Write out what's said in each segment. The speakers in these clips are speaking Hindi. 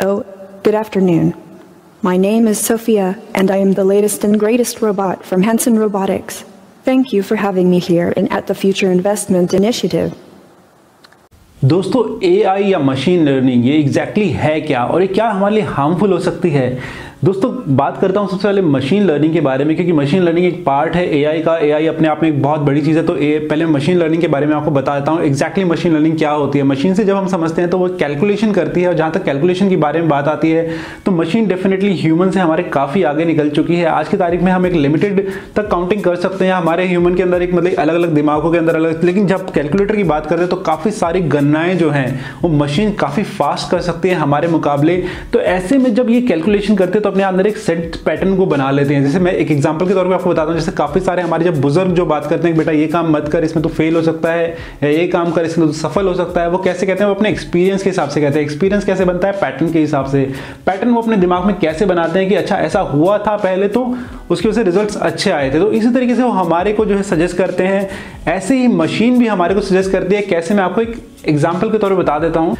Oh, good afternoon. My name is Sophia, and I am the latest and greatest robot from Henson Robotics. Thank you for having me here and at the Future Investment Initiative. दोस्तों ए या मशीन लर्निंग ये एग्जैक्टली exactly है क्या और ये क्या हमारे लिए हार्मफुल हो सकती है दोस्तों बात करता हूँ सबसे पहले मशीन लर्निंग के बारे में क्योंकि मशीन लर्निंग एक पार्ट है एआई का एआई अपने आप में एक बहुत बड़ी चीज़ है तो ए, पहले मशीन लर्निंग के बारे में आपको बता देता हूँ एक्जैक्टली मशीन लर्निंग क्या होती है। मशीन से जब हम समझते हैं तो वो कैलकुलेशन करती है और जहाँ तक कैलकुलेशन के बारे में बात आती है तो मशीन डेफिनेटली ह्यूमन से हमारे काफ़ी आगे निकल चुकी है। आज की तारीख में हम एक लिमिटेड तक काउंटिंग कर सकते हैं हमारे ह्यूमन के अंदर एक मतलब अलग अलग दिमागों के अंदर अलग लेकिन जब कैलकुलेटर की बात करते हैं तो काफ़ी सारी गणनाएँ जो हैं वो मशीन काफ़ी फास्ट कर सकती है हमारे मुकाबले। तो ऐसे में जब ये कैलकुलेशन करते हैं तो अपने अंदर एक सेट पैटर्न को बना लेते हैं। जैसे मैं एक एग्जांपल के तौर पे आपको बताता हूँ, जैसे काफ़ी सारे हमारे जब बुज़ुर्ग जो बात करते हैं बेटा ये काम मत कर, इसमें तो फेल हो सकता है, या ये काम कर, इसमें तो सफल हो सकता है, वो कैसे कहते हैं? वो अपने एक्सपीरियंस के हिसाब से कहते हैं। एक्सपीरियंस कैसे बनता है? पैटर्न के हिसाब से। पैटर्न वो अपने दिमाग में कैसे बनाते हैं कि अच्छा ऐसा हुआ था पहले तो उसकी वजह से रिज़ल्ट अच्छे आए थे। तो इसी तरीके से वो हमारे को जो है सजेस्ट करते हैं। ऐसे ही मशीन भी हमारे को सजेस्ट करती है। कैसे मैं आपको एक एग्ज़ाम्पल के तौर पर बता देता हूँ।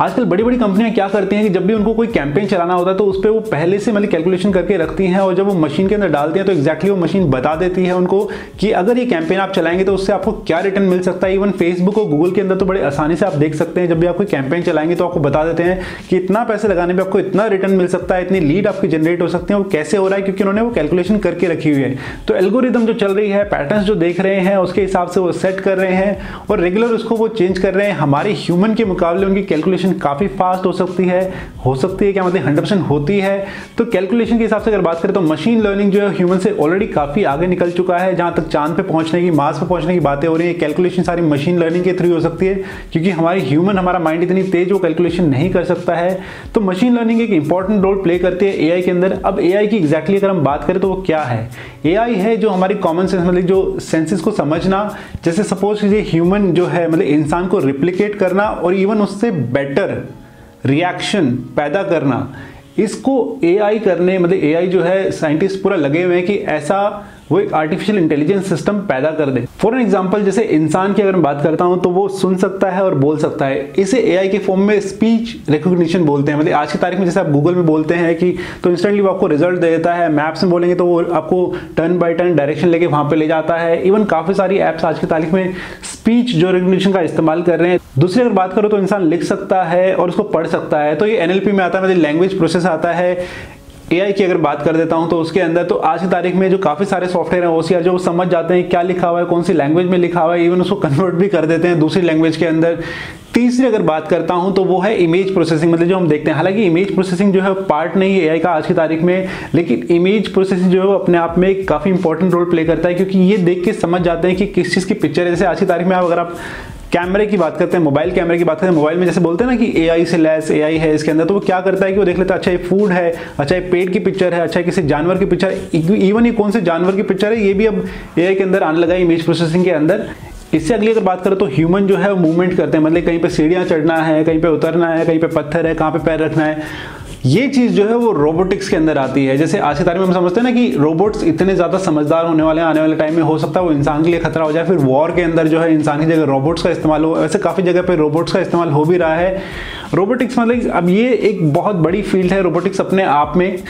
आजकल बड़ी बड़ी कंपनियाँ क्या करती हैं कि जब भी उनको कोई कैंपेन चलाना होता है तो उस पर वो पहले से मतलब कैलकुलेशन करके रखती हैं और जब वो मशीन के अंदर डालती हैं तो एक्जैक्टली वो मशीन बता देती है उनको कि अगर ये कैंपेन आप चलाएँगे तो उससे आपको क्या रिटर्न मिल सकता है? इवन फेसबुक और गूगल के अंदर तो बड़े आसानी से आप देख सकते हैं, जब भी आप कोई कैंपेन चलाएँगे तो आपको बता देते हैं कि इतना पैसे लगाने पर आपको इतना रिटर्न मिल सकता है, इतनी लीड आपकी जनरेट हो सकती है, वो कैसे हो रहा है? क्योंकि उन्होंने वो कैलकुलेशन करके रखी हुई है। तो एल्गोरिदम जो चल रही है पैटर्न जो देख रहे हैं, उसके हिसाब से वो सेट कर रहे हैं और रेगुलर उसको वो चेंज कर रहे हैं। हमारे ह्यूमन के मुकाबले उनकी कैलकुलेशन काफ़ी फास्ट फास्ट हो सकती है, हो सकती है क्या मतलब हंड्रेड परसेंट होती है। तो कैलकुलेशन के हिसाब से अगर बात करें तो मशीन लर्निंग जो है ह्यूमन से ऑलरेडी काफ़ी आगे निकल चुका है, जहाँ तक चाँद पे पहुँचने की मास पे पहुँचने की बातें हो रही है। कैलकुलेशन सारी मशीन लर्निंग के थ्रू हो सकती है, क्योंकि हमारी ह्यूमन हमारा माइंड इतनी तेज वो कैलकुलेशन नहीं कर सकता है। तो मशीन लर्निंग एक इंपॉर्टेंट रोल प्ले करती है ए के अंदर। अब ए की एग्जैक्टली अगर हम बात करें तो वो क्या है? एआई है जो हमारी कॉमन सेंस मतलब जो सेंसेस को समझना, जैसे सपोज़ कीजिए ह्यूमन जो है मतलब इंसान को रिप्लिकेट करना और इवन उससे बेटर रिएक्शन पैदा करना, इसको एआई करने मतलब एआई जो है साइंटिस्ट पूरा लगे हुए हैं कि ऐसा वो एक आर्टिफिशियल इंटेलिजेंस सिस्टम पैदा कर दे। फॉर एन एग्ज़ाम्पल जैसे इंसान की अगर मैं बात करता हूँ तो वो सुन सकता है और बोल सकता है। इसे एआई के फॉर्म में स्पीच रिकोगशन बोलते हैं। मतलब आज की तारीख में जैसे आप गूगल में बोलते हैं कि तो इंस्टेंटली वो आपको रिज़ल्ट दे देता है मैप्स में बोलेंगे तो वो आपको टर्न बाय टर्न डायरेक्शन लेके वहाँ पे ले जाता है। इवन काफ़ी सारी एप्स आज की तारीख में स्पीच जो रिकोगशन का इस्तेमाल कर रहे हैं। दूसरी अगर बात करो तो इंसान लिख सकता है और उसको पढ़ सकता है। तो ये एनएलपी में आता है मतलब लैंग्वेज प्रोसेस आता है। एआई की अगर बात कर देता हूँ तो उसके अंदर तो आज की तारीख में जो काफ़ी सारे सॉफ्टवेयर हैं ओसीआर जो समझ जाते हैं क्या लिखा हुआ है, कौन सी लैंग्वेज में लिखा हुआ है इवन उसको कन्वर्ट भी कर देते हैं दूसरी लैंग्वेज के अंदर। तीसरी अगर बात करता हूँ तो वो है इमेज प्रोसेसिंग मतलब जो हम देखते हैं। हालाँकि इमेज प्रोसेसिंग जो है पार्ट नहीं है एआई का आज की तारीख में, लेकिन इमेज प्रोसेसिंग जो है वो अपने आप में काफ़ी इंपॉर्टेंट रोल प्ले करता है, क्योंकि ये देख के समझ जाते हैं कि किस चीज़ की पिक्चर है। जैसे आज की तारीख में आप अगर आप कैमरे की बात करते हैं, मोबाइल कैमरे की बात करते हैं, मोबाइल में जैसे बोलते हैं ना कि एआई से लेस एआई है इसके अंदर तो वो क्या करता है कि वो देख लेता है अच्छा ये फ़ूड है अच्छा ये पेट की पिक्चर है अच्छा किसी जानवर की पिक्चर इवन ये कौन से जानवर की पिक्चर है, ये भी अब एआई के अंदर आने लगा इमेज प्रोसेसिंग के अंदर। इससे अगली अगर बात करें तो ह्यूमन जो है वो मूवमेंट करते हैं मतलब कहीं पर सीढ़ियाँ चढ़ना है, कहीं पे उतरना है, कहीं पे पत्थर है, कहाँ पे पैर रखना है। ये चीज़ जो है वो रोबोटिक्स के अंदर आती है। जैसे आज की तारीख में हम समझते हैं ना कि रोबोट्स इतने ज़्यादा समझदार होने वाले हैं, आने वाले टाइम में हो सकता है वो इंसान के लिए खतरा हो जाए, फिर वॉर के अंदर जो है इंसान की जगह रोबोट्स का इस्तेमाल हो वैसे काफ़ी जगह पर रोबोट्स का इस्तेमाल हो भी रहा है। रोबोटिक्स मतलब अब ये एक बहुत बड़ी फ़ील्ड है रोबोटिक्स अपने आप में।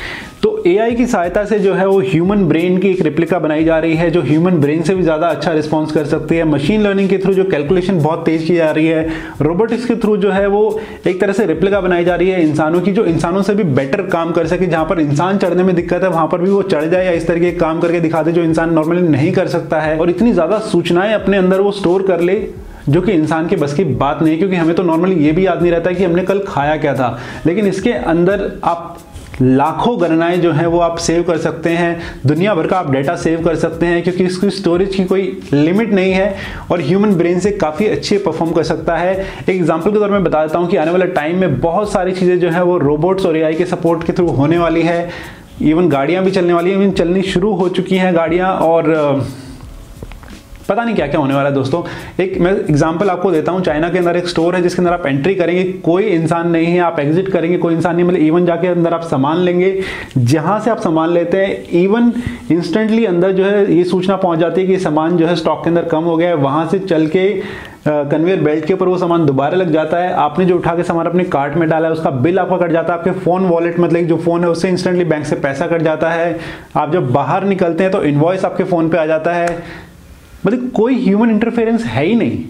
तो एआई की सहायता से जो है वो ह्यूमन ब्रेन की एक रिप्लिका बनाई जा रही है, जो ह्यूमन ब्रेन से भी ज़्यादा अच्छा रिस्पॉन्स कर सकती है। मशीन लर्निंग के थ्रू जो कैलकुलेशन बहुत तेज की जा रही है। रोबोटिक्स के थ्रू जो है वो एक तरह से रिप्लिका बनाई जा रही है इंसानों की, जो इंसानों से भी बेटर काम कर सके। जहाँ पर इंसान चढ़ने में दिक्कत है, वहाँ पर भी वो चढ़ जाए या इस तरीके के काम करके दिखा दे जो इंसान नॉर्मली नहीं कर सकता है। और इतनी ज़्यादा सूचनाएँ अपने अंदर वो स्टोर कर ले, जो कि इंसान के बस की बात नहीं है, क्योंकि हमें तो नॉर्मली ये भी याद नहीं रहता कि हमने कल खाया क्या था। लेकिन इसके अंदर आप लाखों गणनाएँ जो हैं वो आप सेव कर सकते हैं। दुनिया भर का आप डेटा सेव कर सकते हैं, क्योंकि इसकी स्टोरेज की कोई लिमिट नहीं है और ह्यूमन ब्रेन से काफ़ी अच्छे परफॉर्म कर सकता है। एक एग्जांपल के तौर में बता देता हूँ कि आने वाले टाइम में बहुत सारी चीज़ें जो है वो रोबोट्स और एआई के सपोर्ट के थ्रू होने वाली है। इवन गाड़ियाँ भी चलने वाली हैं इवन चलनी शुरू हो चुकी हैं गाड़ियाँ और पता नहीं क्या क्या होने वाला है दोस्तों। एक मैं एग्जांपल आपको देता हूँ, चाइना के अंदर एक स्टोर है जिसके अंदर आप एंट्री करेंगे, कोई इंसान नहीं है, आप एग्जिट करेंगे, कोई इंसान नहीं मतलब इवन जाके अंदर आप सामान लेंगे, जहाँ से आप सामान लेते हैं इवन इंस्टेंटली अंदर जो है ये सूचना पहुँच जाती है कि सामान जो है स्टॉक के अंदर कम हो गया है, वहाँ से चल के कन्वेयर बेल्ट के ऊपर वो सामान दोबारा लग जाता है। आपने जो उठा के सामान अपने कार्ट में डाला है, उसका बिल आपका कट जाता है, आपके फ़ोन वॉलेट मतलब जो फ़ोन है, उससे इंस्टेंटली बैंक से पैसा कट जाता है। आप जब बाहर निकलते हैं तो इन्वॉइस आपके फ़ोन पे आ जाता है। मतलब कोई ह्यूमन इंटरफेरेंस है ही नहीं।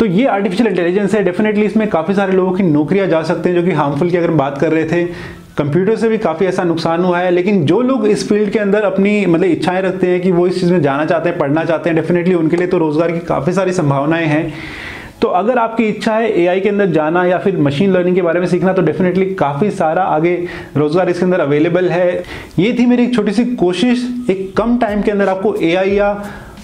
तो ये आर्टिफिशियल इंटेलिजेंस है। डेफिनेटली इसमें काफ़ी सारे लोगों की नौकरियाँ जा सकते हैं जो कि हार्मफुल की अगर बात कर रहे थे। कंप्यूटर से भी काफ़ी ऐसा नुकसान हुआ है। लेकिन जो लोग इस फ़ील्ड के अंदर अपनी मतलब इच्छाएँ रखते हैं कि वो इस चीज़ में जाना चाहते हैं, पढ़ना चाहते हैं डेफिनेटली उनके लिए तो रोज़गार की काफ़ी सारी संभावनाएँ हैं। तो अगर आपकी इच्छा है एआई के अंदर जाना या फिर मशीन लर्निंग के बारे में सीखना तो डेफिनेटली काफ़ी सारा आगे रोज़गार इसके अंदर अवेलेबल है। ये थी मेरी एक छोटी सी कोशिश। एक कम टाइम के अंदर आपको एआई या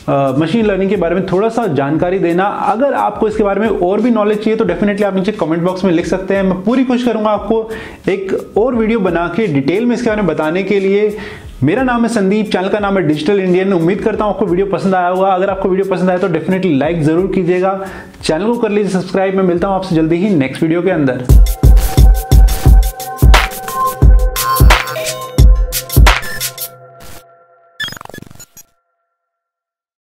मशीन लर्निंग के बारे में थोड़ा सा जानकारी देना। अगर आपको इसके बारे में और भी नॉलेज चाहिए तो डेफिनेटली आप नीचे कमेंट बॉक्स में लिख सकते हैं। मैं पूरी कोशिश करूँगा आपको एक और वीडियो बना के डिटेल में इसके बारे में बताने के लिए। मेरा नाम है संदीप चैनल का नाम है डिजिटल इंडियन उम्मीद करता हूँ आपको वीडियो पसंद आया होगा। अगर आपको वीडियो पसंद आया तो डेफिनेटली लाइक ज़रूर कीजिएगा। चैनल को कर लीजिए सब्सक्राइब मैं मिलता हूँ आपसे जल्दी ही नेक्स्ट वीडियो के अंदर।